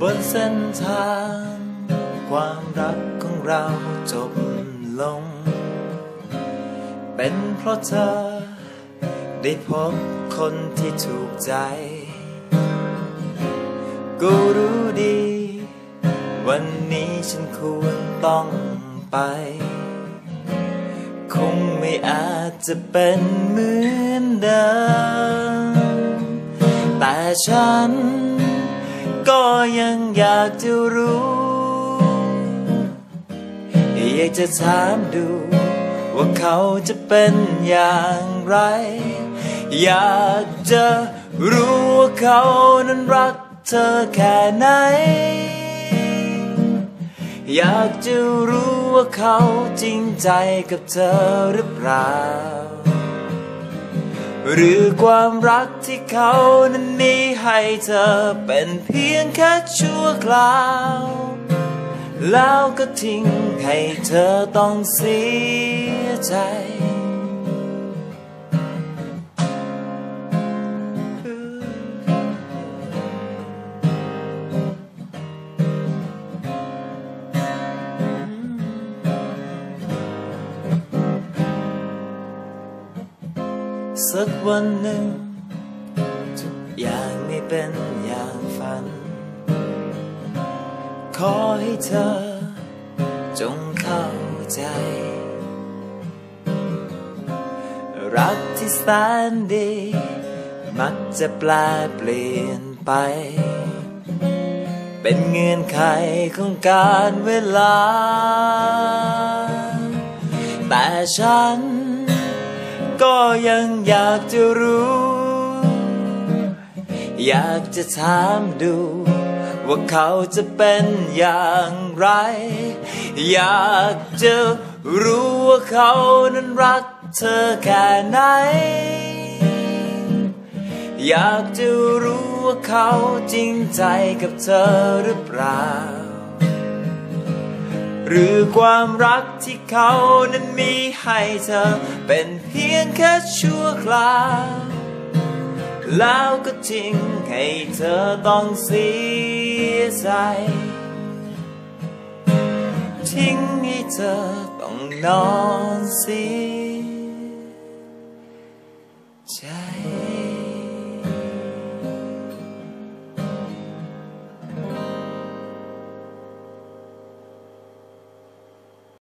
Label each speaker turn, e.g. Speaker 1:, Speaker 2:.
Speaker 1: บนเส้นทาง ความรักของเราจบลง เป็นเพราะเธอ ได้พบคนที่ถูกใจ กูรู้ดี วันนี้ฉันควรต้องไป คงไม่อาจจะเป็นเหมือนเดิมแต่ฉัน ยังอยากจะรู้ อยากจะถามดู ว่าเขาจะเป็นอย่างไร อยากจะรู้ว่าเขานั้นรักเธอแค่ไหน อยากจะรู้ว่าเขาจริงใจกับเธอหรือเปล่า หรือความรักที่เขานั้นมีให้เธอเป็นเพียงแค่ชั่วคราว แล้วก็ทิ้งให้เธอต้องเสียใจ สักวันหนึ่ง ทุกอย่างไม่เป็นอย่างฝัน ขอให้เธอ จงเข้าใจ รักที่แสนดี มักจะแปลเปลี่ยนไป เป็นเงื่อนไขของการเวลา แต่ฉัน ก็ยังอยากจะรู้ อยากจะถามดู ว่าเขาจะเป็นอย่างไร อยากจะรู้ว่าเขานั้นรักเธอแค่ไหน อยากจะรู้ว่าเขาจริงใจกับเธอหรือเปล่า หรือความรักที่เขานั้นมี ให้เธอเป็นเพียงแค่ชั่วคราวแล้วก็ทิ้งให้เธอต้องเสียใจทิ้งให้เธอต้องนอนเสียใจ